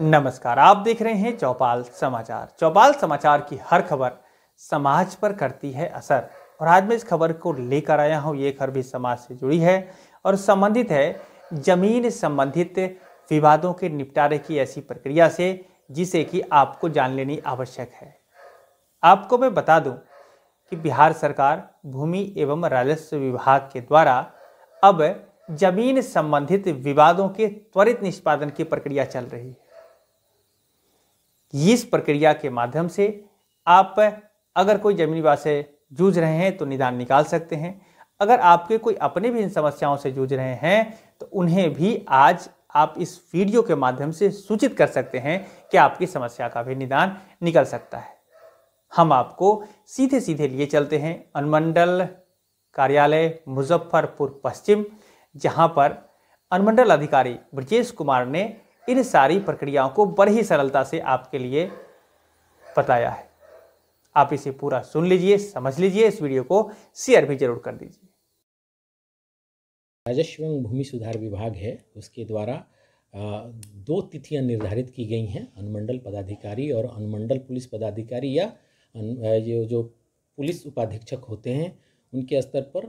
नमस्कार, आप देख रहे हैं चौपाल समाचार। चौपाल समाचार की हर खबर समाज पर करती है असर। और आज मैं इस खबर को लेकर आया हूँ, ये खबर भी समाज से जुड़ी है। और संबंधित है ज़मीन संबंधित विवादों के निपटारे की ऐसी प्रक्रिया से, जिसे कि आपको जान लेनी आवश्यक है। आपको मैं बता दूँ कि बिहार सरकार भूमि एवं राजस्व विभाग के द्वारा अब ज़मीन संबंधित विवादों के त्वरित निष्पादन की प्रक्रिया चल रही है। इस प्रक्रिया के माध्यम से आप अगर कोई ज़मीन विवाद से जूझ रहे हैं तो निदान निकाल सकते हैं। अगर आपके कोई अपने भी इन समस्याओं से जूझ रहे हैं तो उन्हें भी आज आप इस वीडियो के माध्यम से सूचित कर सकते हैं कि आपकी समस्या का भी निदान निकल सकता है। हम आपको सीधे सीधे लिए चलते हैं अनुमंडल कार्यालय, मुजफ्फरपुर, पश्चिम, जहाँ पर अनुमंडल अधिकारी ब्रजेश कुमार ने इन सारी प्रक्रियाओं को बड़ी सरलता से आपके लिए बताया है। आप इसे पूरा सुन लीजिए, समझ लीजिए, इस वीडियो को शेयर भी ज़रूर कर दीजिए। राजस्व एवं भूमि सुधार विभाग है, उसके द्वारा दो तिथियाँ निर्धारित की गई हैं, अनुमंडल पदाधिकारी और अनुमंडल पुलिस पदाधिकारी या जो जो पुलिस उपाधीक्षक होते हैं, उनके स्तर पर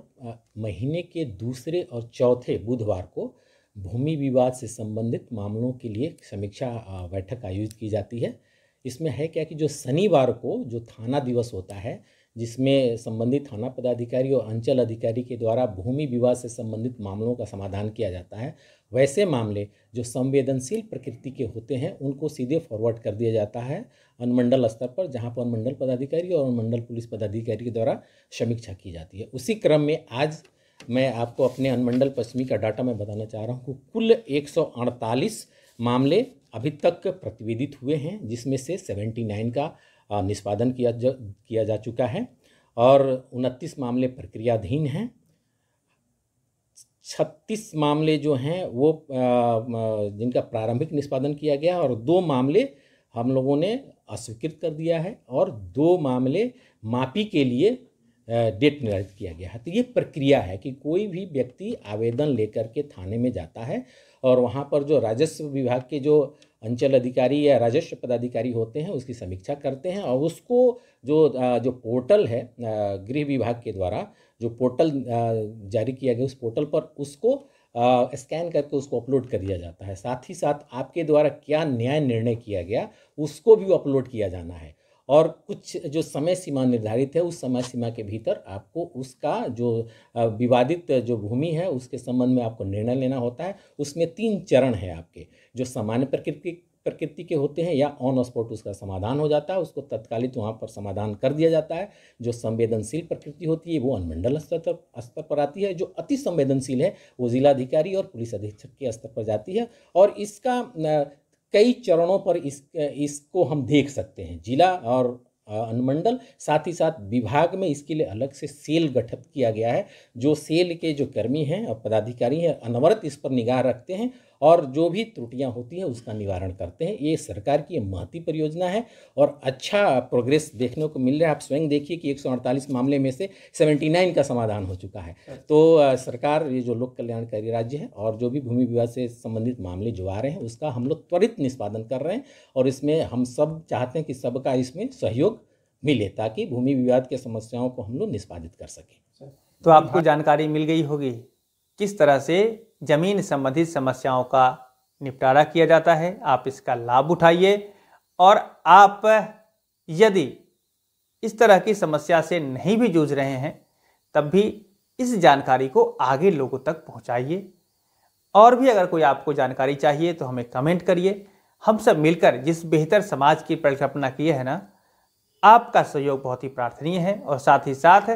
महीने के दूसरे और चौथे बुधवार को भूमि विवाद से संबंधित मामलों के लिए समीक्षा बैठक आयोजित की जाती है। इसमें है क्या कि जो शनिवार को जो थाना दिवस होता है, जिसमें संबंधित थाना पदाधिकारी और अंचल अधिकारी के द्वारा भूमि विवाद से संबंधित मामलों का समाधान किया जाता है, वैसे मामले जो संवेदनशील प्रकृति के होते हैं, उनको सीधे फॉरवर्ड कर दिया जाता है अनुमंडल स्तर पर, जहाँ पर अनुमंडल पदाधिकारी और अनुमंडल पुलिस पदाधिकारी के द्वारा समीक्षा की जाती है। उसी क्रम में आज मैं आपको अपने अनुमंडल पश्चिमी का डाटा मैं बताना चाह रहा हूँ कुल एक सौ अड़तालीस मामले अभी तक प्रतिवेदित हुए हैं, जिसमें से 79 का निष्पादन किया जा किया जा चुका है और उनतीस मामले प्रक्रियाधीन हैं। छत्तीस मामले जो हैं वो जिनका प्रारंभिक निष्पादन किया गया और दो मामले हम लोगों ने अस्वीकृत कर दिया है और दो मामले मापी के लिए डेट निर्धारित किया गया है। तो ये प्रक्रिया है कि कोई भी व्यक्ति आवेदन लेकर के थाने में जाता है और वहाँ पर जो राजस्व विभाग के जो अंचल अधिकारी या राजस्व पदाधिकारी होते हैं, उसकी समीक्षा करते हैं और उसको जो जो पोर्टल है गृह विभाग के द्वारा जो पोर्टल जारी किया गया उस पोर्टल पर उसको स्कैन करके उसको अपलोड कर दिया जाता है। साथ ही साथ आपके द्वारा क्या न्याय निर्णय किया गया, उसको भी अपलोड किया जाना है। और कुछ जो समय सीमा निर्धारित है, उस समय सीमा के भीतर आपको उसका जो विवादित जो भूमि है, उसके संबंध में आपको निर्णय लेना होता है। उसमें तीन चरण है आपके, जो सामान्य प्रकृति प्रकृति के होते हैं या ऑन स्पॉट उसका समाधान हो जाता है, उसको तत्कालित वहाँ पर समाधान कर दिया जाता है। जो संवेदनशील प्रकृति होती है, वो अनुमंडल स्तर स्तर पर आती है, जो अति संवेदनशील है, वो जिलाधिकारी और पुलिस अधीक्षक के स्तर पर जाती है। और इसका कई चरणों पर इस, इसको हम देख सकते हैं। जिला और अनुमंडल, साथ ही साथ विभाग में इसके लिए अलग से सेल गठित किया गया है, जो सेल के जो कर्मी हैं और पदाधिकारी हैं, अनवरत इस पर निगाह रखते हैं और जो भी त्रुटियाँ होती हैं उसका निवारण करते हैं। ये सरकार की महती परियोजना है और अच्छा प्रोग्रेस देखने को मिल रहा है। आप स्वयं देखिए कि एक सौ अड़तालीस मामले में से 79 का समाधान हो चुका है। तो सरकार ये जो लोक कल्याणकारी राज्य है और जो भी भूमि विवाद से संबंधित मामले जो आ रहे हैं उसका हम लोग त्वरित निष्पादन कर रहे हैं और इसमें हम सब चाहते हैं कि सबका इसमें सहयोग मिले ताकि भूमि विवाद के समस्याओं को हम लोग निष्पादित कर सकें। तो आपको जानकारी मिल गई होगी। किस तरह से ज़मीन संबंधित समस्याओं का निपटारा किया जाता है। आप इसका लाभ उठाइए और आप यदि इस तरह की समस्या से नहीं भी जूझ रहे हैं, तब भी इस जानकारी को आगे लोगों तक पहुंचाइए। और भी अगर कोई आपको जानकारी चाहिए तो हमें कमेंट करिए। हम सब मिलकर जिस बेहतर समाज की परिकल्पना की है ना, आपका सहयोग बहुत ही प्रार्थनीय है और साथ ही साथ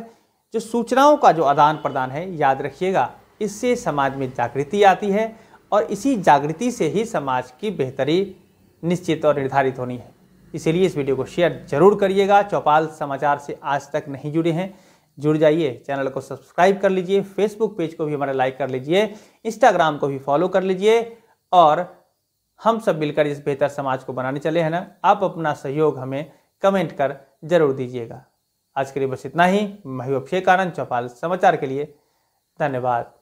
जो सूचनाओं का जो आदान प्रदान है, याद रखिएगा। इससे समाज में जागृति आती है और इसी जागृति से ही समाज की बेहतरी निश्चित और निर्धारित होनी है। इसीलिए इस वीडियो को शेयर ज़रूर करिएगा। चौपाल समाचार से आज तक नहीं जुड़े हैं, जुड़ जाइए। चैनल को सब्सक्राइब कर लीजिए, फेसबुक पेज को भी हमारा लाइक कर लीजिए, इंस्टाग्राम को भी फॉलो कर लीजिए और हम सब मिलकर इस बेहतर समाज को बनाने चले हैं ना, आप अपना सहयोग हमें कमेंट कर ज़रूर दीजिएगा। आज के लिए बस इतना ही। मैं अभिषेक आनंद, चौपाल समाचार के लिए धन्यवाद।